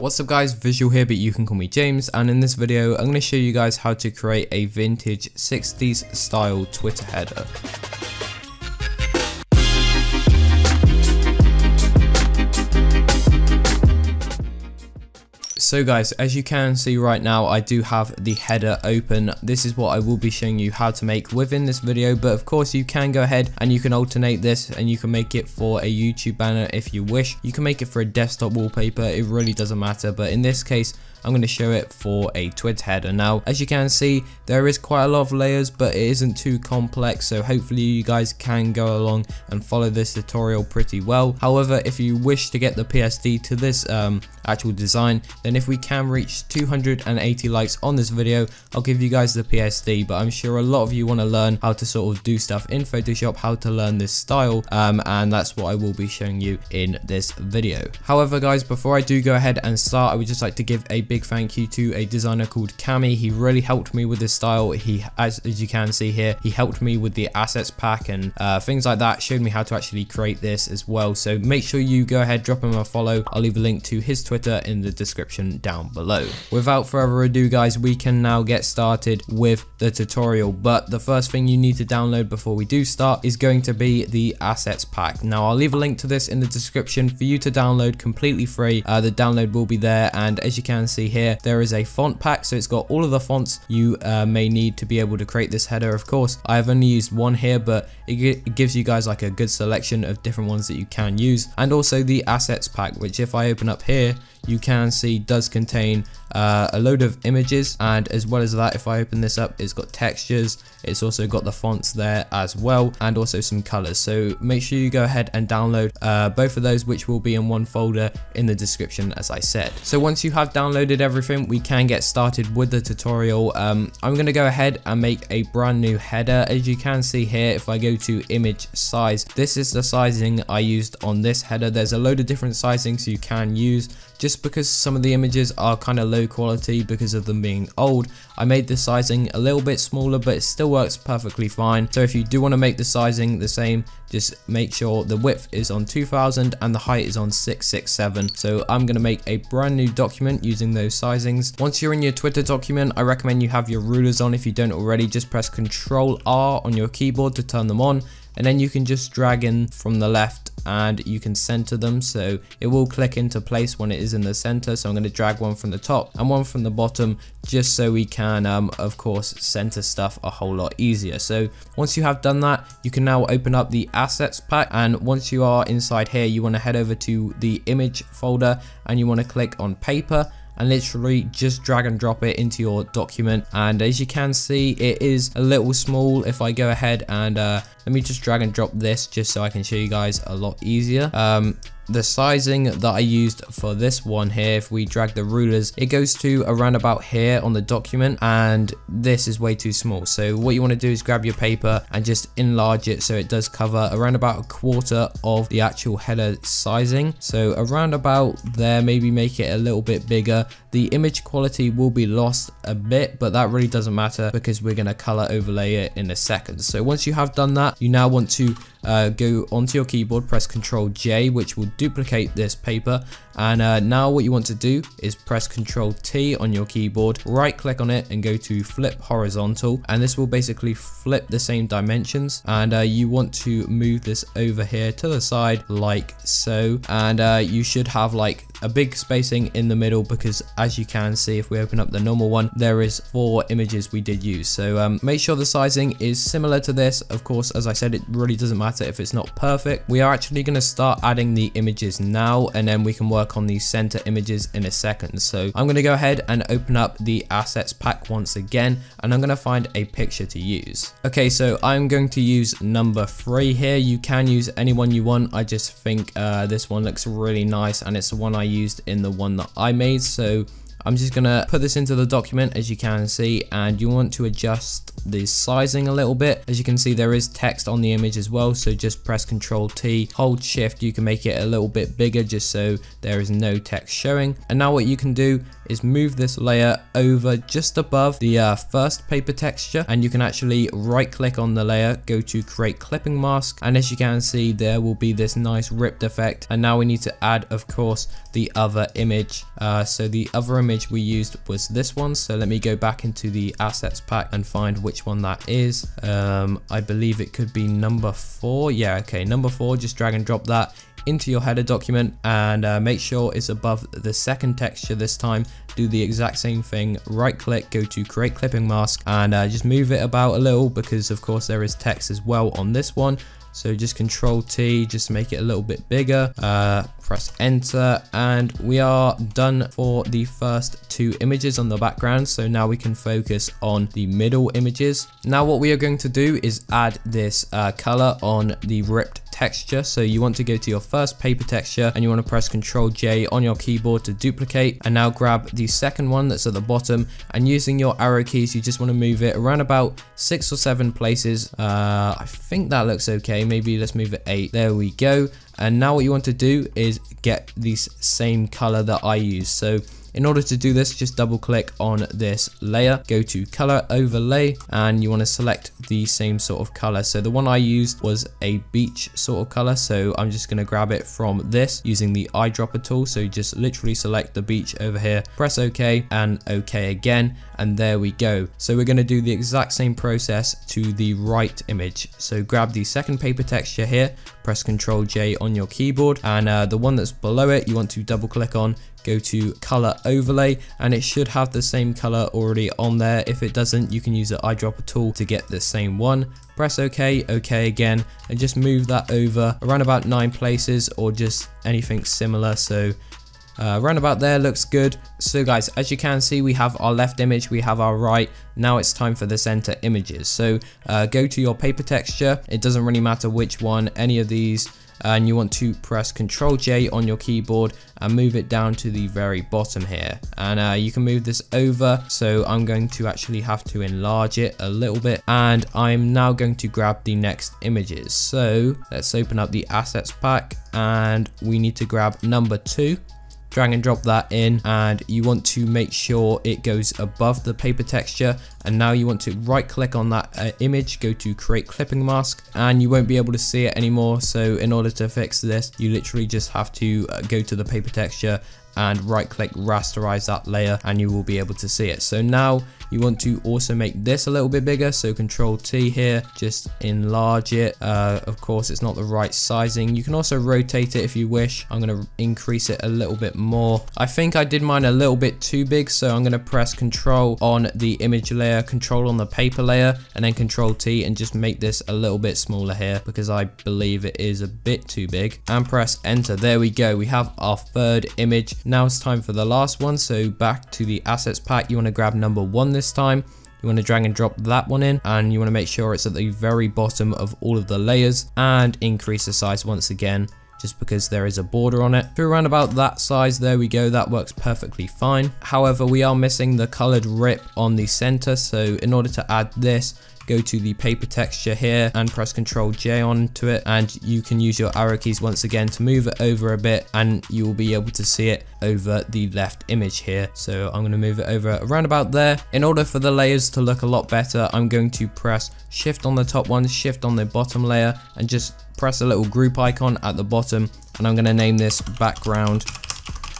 What's up guys, Visual here but you can call me James and in this video I'm going to show you guys how to create a vintage 60s style Twitter header. So guys, as you can see right now, I do have the header open. This is what I will be showing you how to make within this video, but of course you can go ahead and you can alternate this and you can make it for a YouTube banner if you wish. You can make it for a desktop wallpaper, it really doesn't matter, but in this case, I'm going to show it for a Twitter header. Now, as you can see, there is quite a lot of layers, but it isn't too complex, so hopefully you guys can go along and follow this tutorial pretty well. However, if you wish to get the PSD to this um, actual design, then if we can reach 280 likes on this video, I'll give you guys the PSD, but I'm sure a lot of you want to learn how to sort of do stuff in Photoshop, how to learn this style, um, and that's what I will be showing you in this video. However, guys, before I do go ahead and start, I would just like to give a big big thank you to a designer called Kami. He really helped me with this style. He, as, as you can see here, he helped me with the assets pack and uh, things like that, showed me how to actually create this as well. So make sure you go ahead, drop him a follow. I'll leave a link to his Twitter in the description down below. Without further ado, guys, we can now get started with the tutorial. But the first thing you need to download before we do start is going to be the assets pack. Now, I'll leave a link to this in the description for you to download completely free. Uh, the download will be there. And as you can see, see here, there is a font pack. So it's got all of the fonts you uh, may need to be able to create this header. Of course, I have only used one here, but it, it gives you guys like a good selection of different ones that you can use. And also the assets pack, which if I open up here, you can see does contain uh, a load of images and as well as that if I open this up it's got textures it's also got the fonts there as well and also some colors so make sure you go ahead and download uh, both of those which will be in one folder in the description as I said so once you have downloaded everything we can get started with the tutorial. Um, I'm gonna go ahead and make a brand new header. As you can see here if I go to image size this is the sizing I used on this header. There's a load of different sizings you can use. Just because some of the images are kind of low quality because of them being old I made the sizing a little bit smaller but it still works perfectly fine. So if you do want to make the sizing the same just make sure the width is on 2000 and the height is on 667 so I'm going to make a brand new document using those sizings. Once you're in your Twitter document I recommend you have your rulers on. If you don't already just press Ctrl R on your keyboard to turn them on and then you can just drag in from the left and you can center them. So it will click into place when it is in the center. So I'm going to drag one from the top and one from the bottom just so we can um, of course center stuff a whole lot easier. So once you have done that you can now open up the assets pack. And once you are inside here you want to head over to the image folder and you want to click on paper and literally just drag and drop it into your document. And as you can see it is a little small if I go ahead and uh, let me just drag and drop this just so I can show you guys a lot easier. Um, the sizing that I used for this one here, if we drag the rulers, it goes to around about here on the document and this is way too small. So what you want to do is grab your paper and just enlarge it so it does cover around about a quarter of the actual header sizing. So around about there, maybe make it a little bit bigger. The image quality will be lost a bit, but that really doesn't matter because we're going to color overlay it in a second. So once you have done that, you now want to uh, go onto your keyboard, press Ctrl J, which will duplicate this paper. And uh, now what you want to do is press Ctrl T on your keyboard, right click on it and go to flip horizontal. And this will basically flip the same dimensions. And uh, you want to move this over here to the side like so. And uh, you should have like a big spacing in the middle because as you can see if we open up the normal one there is four images we did use. So um, make sure the sizing is similar to this. Of course as I said it really doesn't matter if it's not perfect. We are actually going to start adding the images now and then we can work on these center images in a second. So I'm going to go ahead and open up the assets pack once again and I'm going to find a picture to use. Okay so I'm going to use number three here. You can use anyone you want. I just think uh, this one looks really nice and it's the one I used in the one that I made. So I'm just gonna put this into the document as you can see and you want to adjust the sizing a little bit. As you can see there is text on the image as well so just press Ctrl T, hold shift you can make it a little bit bigger just so there is no text showing. And now what you can do is move this layer over just above the uh, first paper texture and you can actually right click on the layer, go to create clipping mask and as you can see there will be this nice ripped effect and now we need to add of course the other image. Uh, so the other image we used was this one so let me go back into the assets pack and find which one that is. Um, I believe it could be number four. Yeah, okay, number four, just drag and drop that into your header document and uh, make sure it's above the second texture this time do the exact same thing right click go to create clipping mask and uh, just move it about a little because of course there is text as well on this one so just control T just make it a little bit bigger. Uh, press enter and we are done for the first two images on the background. So now we can focus on the middle images. Now what we are going to do is add this uh, color on the ripped texture. So you want to go to your first paper texture and you want to press Ctrl J on your keyboard to duplicate and now grab the second one that's at the bottom and using your arrow keys you just want to move it around about six or seven places. Uh, I think that looks okay. Maybe let's move it eight. There we go. And now what you want to do is get this same color that I use. So in order to do this, just double click on this layer, go to color overlay, and you want to select the same sort of color. So the one I used was a beach sort of color. So I'm just going to grab it from this using the eyedropper tool. So just literally select the beach over here, press OK and OK again. And there we go. So we're going to do the exact same process to the right image. So grab the second paper texture here, press Ctrl J on your keyboard and uh, the one that's below it you want to double click on go to color overlay and it should have the same color already on there if it doesn't you can use the eyedropper tool to get the same one press ok ok again and just move that over around about nine places or just anything similar so uh, around about there looks good. So guys, as you can see, we have our left image, we have our right. Now it's time for the center images. So uh, go to your paper texture. It doesn't really matter which one, any of these and you want to press Control J on your keyboard and move it down to the very bottom here. And uh, you can move this over so I'm going to actually have to enlarge it a little bit and I'm now going to grab the next images. So let's open up the assets pack and we need to grab number two drag and drop that in and you want to make sure it goes above the paper texture. And now you want to right click on that uh, image go to create clipping mask and you won't be able to see it anymore. So in order to fix this you literally just have to uh, go to the paper texture and right click rasterize that layer and you will be able to see it. So now you want to also make this a little bit bigger. So control T here just enlarge it. Uh, of course it's not the right sizing. You can also rotate it if you wish. I'm going to increase it a little bit more. I think I did mine a little bit too big so I'm going to press control on the image layer control on the paper layer and then control T and just make this a little bit smaller here because I believe it is a bit too big. And press enter. There we go. We have our third image now it's time for the last one so back to the assets pack you want to grab number one this time. You want to drag and drop that one in and you want to make sure it's at the very bottom of all of the layers and increase the size once again just because there is a border on it. To around about that size, there we go, that works perfectly fine. However, we are missing the colored rip on the center, so in order to add this, go to the paper texture here and press Ctrl J onto it and you can use your arrow keys once again to move it over a bit and you will be able to see it over the left image here. So I'm going to move it over around about there. In order for the layers to look a lot better, I'm going to press shift on the top one, shift on the bottom layer and just press a little group icon at the bottom and I'm going to name this background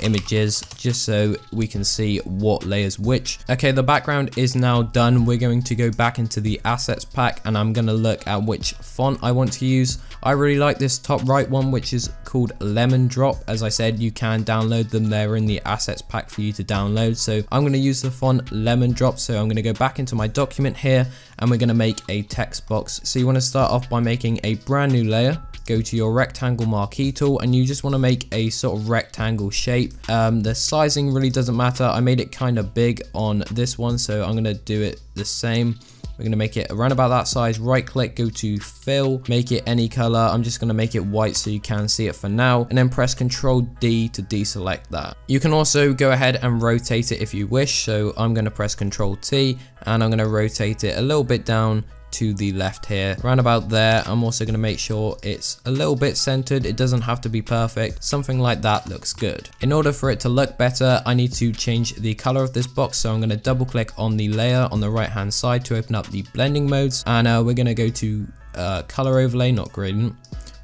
images just so we can see what layers which. Okay, the background is now done. We're going to go back into the assets pack and I'm going to look at which font I want to use. I really like this top right one, which is called Lemon Drop. As I said, you can download them. They're in the assets pack for you to download. So I'm going to use the font Lemon Drop. So I'm going to go back into my document here and we're going to make a text box. So you want to start off by making a brand new layer go to your rectangle marquee tool and you just want to make a sort of rectangle shape. Um, the sizing really doesn't matter. I made it kind of big on this one, so I'm going to do it the same. We're going to make it around about that size. Right click go to fill make it any color. I'm just going to make it white so you can see it for now. And then press Control D to deselect that. You can also go ahead and rotate it if you wish. So I'm going to press Control T and I'm going to rotate it a little bit down to the left here. Around about there I'm also going to make sure it's a little bit centered. It doesn't have to be perfect. Something like that looks good. In order for it to look better I need to change the color of this box. So I'm going to double click on the layer on the right hand side to open up the blending modes. And uh, we're going to go to uh, color overlay not gradient.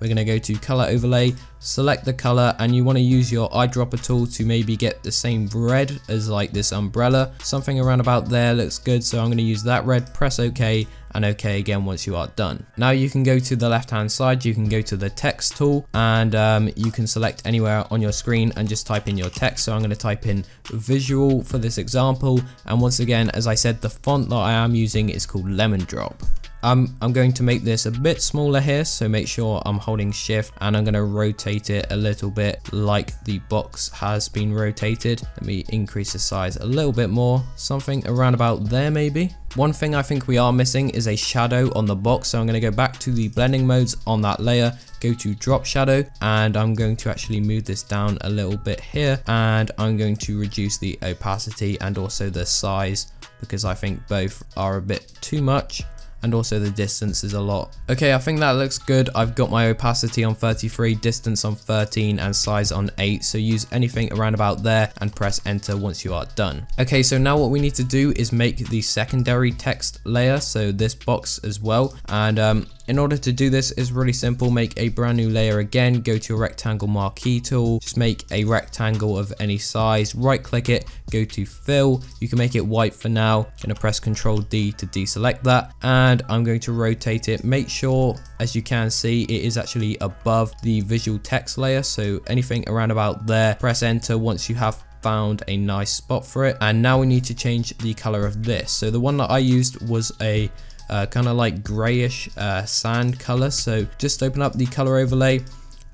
We're going to go to color overlay select the color and you want to use your eyedropper tool to maybe get the same red as like this umbrella. Something around about there looks good so I'm going to use that red press ok and OK again once you are done. Now you can go to the left hand side, you can go to the text tool and um, you can select anywhere on your screen and just type in your text. So I'm going to type in visual for this example. And once again, as I said, the font that I am using is called Lemon Drop. Um, I'm going to make this a bit smaller here, so make sure I'm holding shift and I'm going to rotate it a little bit like the box has been rotated. Let me increase the size a little bit more, something around about there maybe. One thing I think we are missing is a shadow on the box, so I'm going to go back to the blending modes on that layer, go to drop shadow, and I'm going to actually move this down a little bit here, and I'm going to reduce the opacity and also the size because I think both are a bit too much and also the distance is a lot. Okay, I think that looks good. I've got my opacity on 33, distance on 13 and size on 8. So use anything around about there and press enter once you are done. Okay, so now what we need to do is make the secondary text layer. So this box as well. And um, in order to do this is really simple. Make a brand new layer again, go to your rectangle marquee tool, just make a rectangle of any size, right click it, go to fill. You can make it white for now. Gonna press Control D to deselect that. And I'm going to rotate it. Make sure, as you can see, it is actually above the visual text layer. So anything around about there, press enter once you have found a nice spot for it and now we need to change the color of this so the one that I used was a uh, kind of like grayish uh, sand color. So just open up the color overlay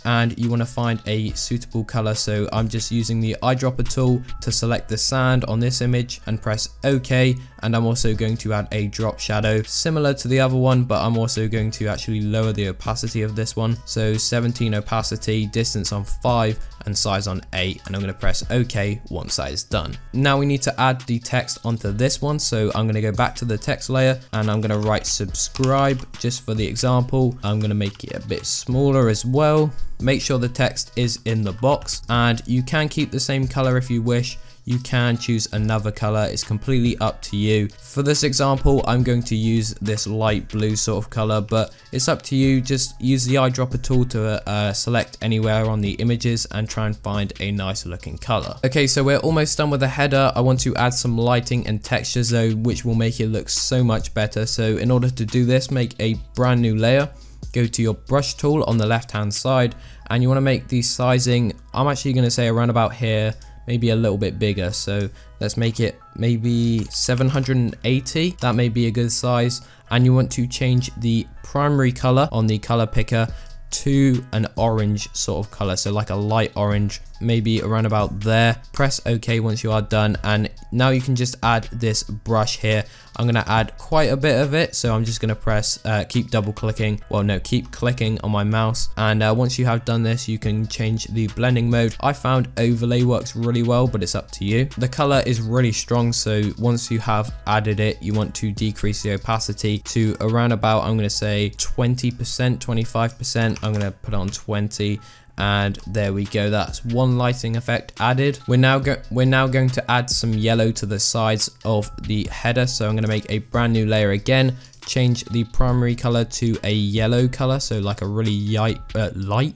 and you want to find a suitable color so I'm just using the eyedropper tool to select the sand on this image and press OK and I'm also going to add a drop shadow similar to the other one but I'm also going to actually lower the opacity of this one so 17 opacity distance on 5 and size on 8 and I'm going to press OK once that is done. Now we need to add the text onto this one so I'm going to go back to the text layer and I'm going to write subscribe just for the example. I'm going to make it a bit smaller as well. Make sure the text is in the box and you can keep the same color if you wish. You can choose another color. It's completely up to you. For this example i'm going to use this light blue sort of color but it's up to you. Just use the eyedropper tool to uh, select anywhere on the images and try and find a nice looking color. Okay so we're almost done with the header. I want to add some lighting and textures though which will make it look so much better. So in order to do this make a brand new layer go to your brush tool on the left hand side and you want to make the sizing i'm actually going to say around about here maybe a little bit bigger. So let's make it maybe 780. That may be a good size. And you want to change the primary color on the color picker to an orange sort of color so like a light orange maybe around about there. Press ok once you are done. And now you can just add this brush here. I'm gonna add quite a bit of it. So I'm just gonna press uh, keep double clicking. Well no keep clicking on my mouse. And uh, once you have done this you can change the blending mode. I found overlay works really well but it's up to you. The color is really strong. So once you have added it you want to decrease the opacity to around about I'm gonna say 20% 25% I'm gonna put on 20 and there we go that's one lighting effect added. We're now we're now going to add some yellow to the sides of the header. So i'm going to make a brand new layer again. Change the primary color to a yellow color so like a really light uh, light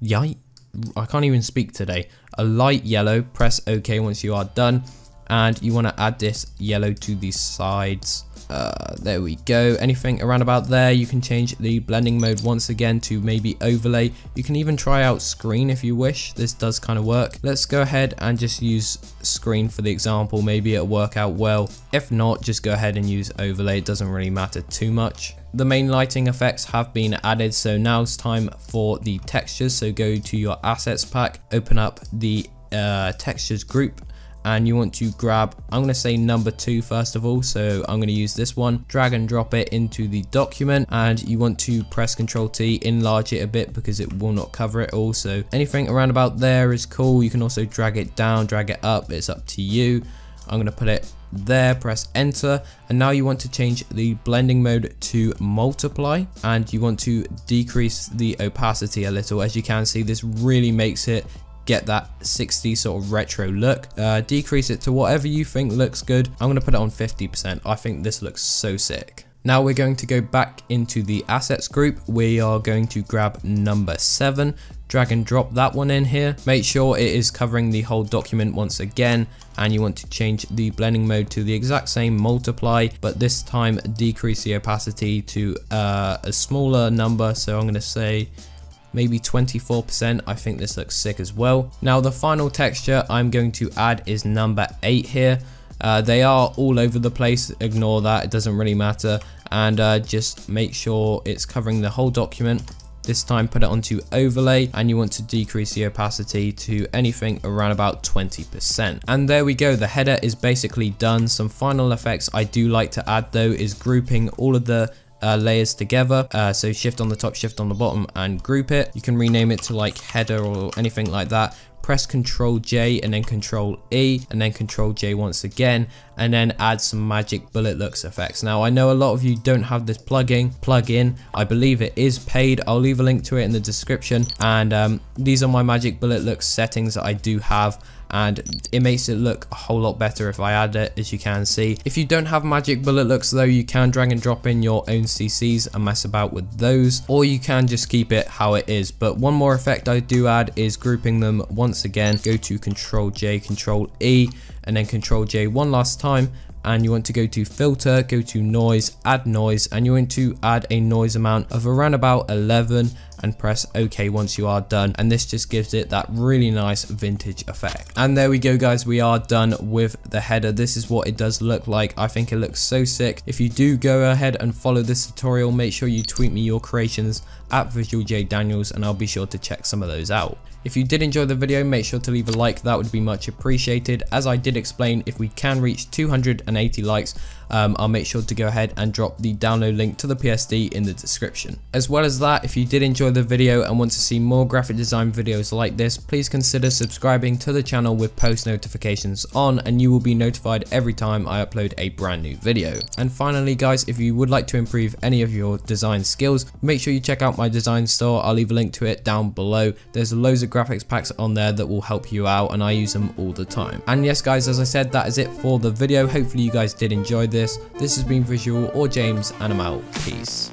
light i can't even speak today. A light yellow press ok once you are done and you want to add this yellow to the sides. Uh, there we go. Anything around about there you can change the blending mode once again to maybe overlay. You can even try out screen if you wish. This does kind of work. Let's go ahead and just use screen for the example. Maybe it'll work out well. If not just go ahead and use overlay. It doesn't really matter too much. The main lighting effects have been added. So now it's time for the textures. So go to your assets pack open up the uh, textures group and you want to grab, I'm going to say number two first of all. So I'm going to use this one, drag and drop it into the document and you want to press Control T, enlarge it a bit because it will not cover it all. So anything around about there is cool. You can also drag it down, drag it up. It's up to you. I'm going to put it there press enter and now you want to change the blending mode to multiply and you want to decrease the opacity a little as you can see this really makes it get that 60 sort of retro look. Uh, decrease it to whatever you think looks good. I'm going to put it on 50 percent. I think this looks so sick. Now we're going to go back into the assets group. We are going to grab number seven, drag and drop that one in here. Make sure it is covering the whole document once again and you want to change the blending mode to the exact same multiply but this time decrease the opacity to uh, a smaller number. So I'm going to say maybe 24%. I think this looks sick as well. Now the final texture I'm going to add is number 8 here. Uh, they are all over the place, ignore that, it doesn't really matter. And uh, just make sure it's covering the whole document. This time put it onto overlay and you want to decrease the opacity to anything around about 20%. And there we go, the header is basically done. Some final effects I do like to add though is grouping all of the uh, layers together. Uh, so shift on the top, shift on the bottom and group it. You can rename it to like header or anything like that press Control J and then Control E and then Control J once again and then add some magic bullet looks effects. Now I know a lot of you don't have this plugin, plugin. I believe it is paid. I'll leave a link to it in the description and um, these are my magic bullet looks settings that I do have and it makes it look a whole lot better if I add it as you can see. If you don't have magic bullet looks though you can drag and drop in your own CCs and mess about with those or you can just keep it how it is but one more effect I do add is grouping them once again go to control J control E and then control J one last time and you want to go to filter, go to noise, add noise, and you want to add a noise amount of around about 11 and press OK once you are done. And this just gives it that really nice vintage effect. And there we go guys, we are done with the header. This is what it does look like. I think it looks so sick. If you do go ahead and follow this tutorial, make sure you tweet me your creations at Visual J Daniels and I'll be sure to check some of those out. If you did enjoy the video, make sure to leave a like, that would be much appreciated. As I did explain, if we can reach 280 likes, um, I'll make sure to go ahead and drop the download link to the PSD in the description. As well as that, if you did enjoy the video and want to see more graphic design videos like this, please consider subscribing to the channel with post notifications on and you will be notified every time I upload a brand new video. And finally guys, if you would like to improve any of your design skills, make sure you check out my design store. I'll leave a link to it down below. There's loads of graphics packs on there that will help you out and I use them all the time. And yes guys, as I said, that is it for the video. Hopefully you guys did enjoy this. This has been Visual or James and I'm out. Peace.